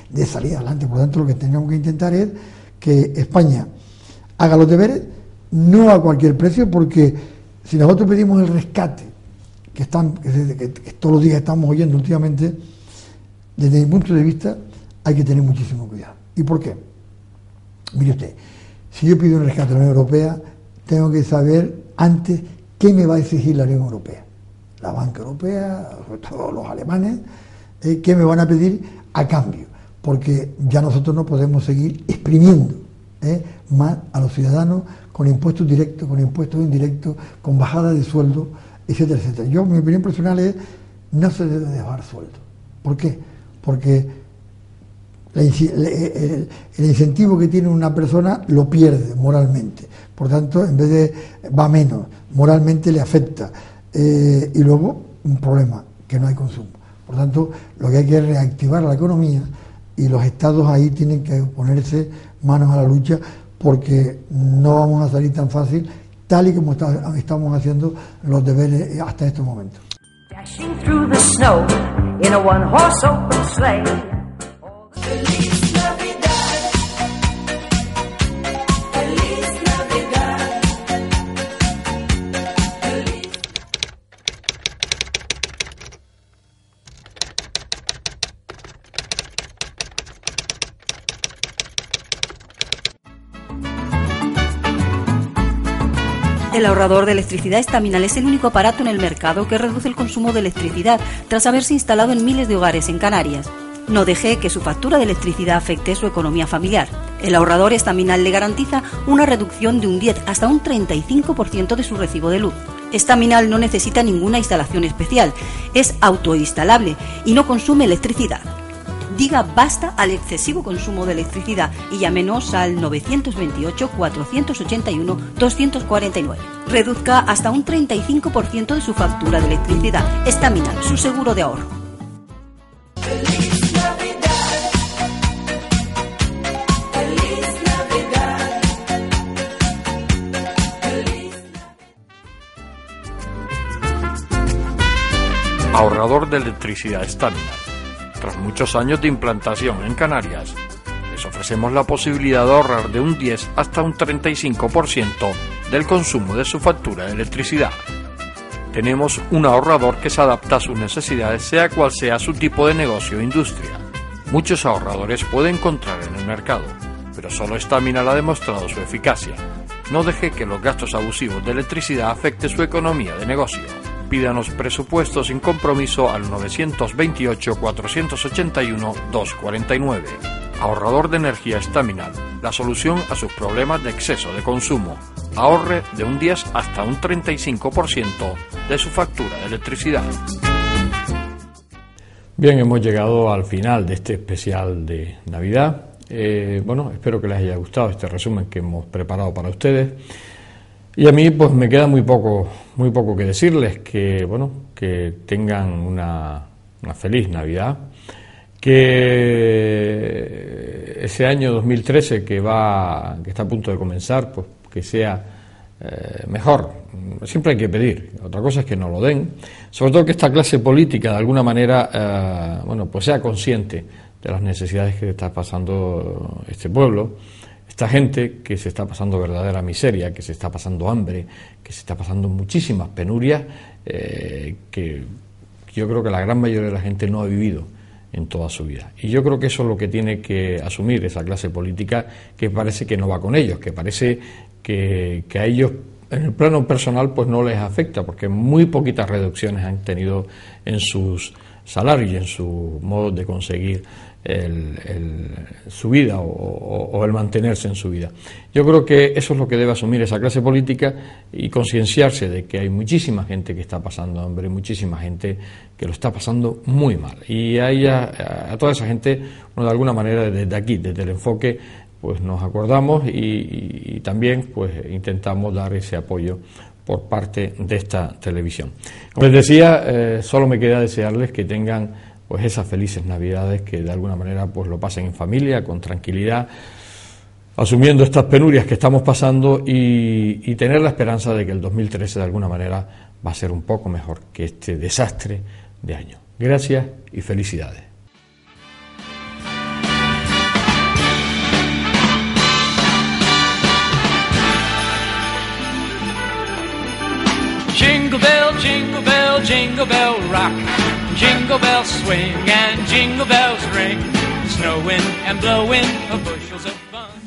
de, salir adelante. Por lo tanto, lo que tenemos que intentar es que España haga los deberes, no a cualquier precio, porque si nosotros pedimos el rescate, que, están, que todos los días estamos oyendo últimamente, desde mi punto de vista hay que tener muchísimo cuidado. ¿Y por qué? Mire usted, si yo pido un rescate a la Unión Europea, tengo que saber antes qué me va a exigir la Unión Europea. La banca europea, sobre todo los alemanes, eh, qué me van a pedir a cambio. Porque ya nosotros no podemos seguir exprimiendo eh, más a los ciudadanos con impuestos directos, con impuestos indirectos, con bajada de sueldo, etcétera, etcétera. Yo, mi opinión personal es, no se debe dejar sueldo. ¿Por qué? Porque el, incentivo que tiene una persona lo pierde moralmente. Por tanto, en vez de va menos, moralmente le afecta. Eh, y luego, un problema, que no hay consumo. Por tanto, lo que hay que es reactivar la economía y los estados ahí tienen que ponerse manos a la lucha porque no vamos a salir tan fácil tal y como estamos haciendo los deberes hasta estos momentos. El ahorrador de electricidad estaminal es el único aparato en el mercado que reduce el consumo de electricidad tras haberse instalado en miles de hogares en Canarias. No deje que su factura de electricidad afecte su economía familiar. El ahorrador estaminal le garantiza una reducción de un 10 hasta un 35% de su recibo de luz. Estaminal no necesita ninguna instalación especial, es autoinstalable y no consume electricidad diga basta al excesivo consumo de electricidad y llámenos al 928-481-249. Reduzca hasta un 35% de su factura de electricidad. Estaminal, su seguro de ahorro. Ahorrador de electricidad Estaminal tras muchos años de implantación en Canarias, les ofrecemos la posibilidad de ahorrar de un 10 hasta un 35% del consumo de su factura de electricidad. Tenemos un ahorrador que se adapta a sus necesidades sea cual sea su tipo de negocio o industria. Muchos ahorradores puede encontrar en el mercado, pero solo Staminal ha demostrado su eficacia. No deje que los gastos abusivos de electricidad afecte su economía de negocio. Pídanos presupuesto sin compromiso al 928-481-249. Ahorrador de energía estaminal, la solución a sus problemas de exceso de consumo. Ahorre de un 10 hasta un 35% de su factura de electricidad. Bien, hemos llegado al final de este especial de Navidad. Eh, bueno, espero que les haya gustado este resumen que hemos preparado para ustedes. Y a mí pues me queda muy poco, muy poco que decirles, que bueno, que tengan una, feliz Navidad, que ese año 2013 que va, que está a punto de comenzar, pues que sea eh, mejor. Siempre hay que pedir. Otra cosa es que no lo den. Sobre todo que esta clase política de alguna manera, eh, bueno, pues sea consciente de las necesidades que está pasando este pueblo esta gente que se está pasando verdadera miseria, que se está pasando hambre, que se está pasando muchísimas penurias, eh, que yo creo que la gran mayoría de la gente no ha vivido en toda su vida. Y yo creo que eso es lo que tiene que asumir esa clase política que parece que no va con ellos, que parece que, que a ellos en el plano personal pues no les afecta, porque muy poquitas reducciones han tenido en sus salarios y en su modo de conseguir su vida o, el mantenerse en su vida. Yo creo que eso es lo que debe asumir esa clase política y concienciarse de que hay muchísima gente que está pasando hambre, muchísima gente que lo está pasando muy mal. Y a, ella, a toda esa gente, de alguna manera, desde aquí, desde el enfoque, pues nos acordamos y, también pues intentamos dar ese apoyo por parte de esta televisión. Como les decía, eh, solo me queda desearles que tengan pues esas felices navidades que de alguna manera pues lo pasen en familia, con tranquilidad, asumiendo estas penurias que estamos pasando y, tener la esperanza de que el 2013 de alguna manera va a ser un poco mejor que este desastre de año. Gracias y felicidades. Jingle bells swing and jingle bells ring. Snowing and blowing bushels of fun.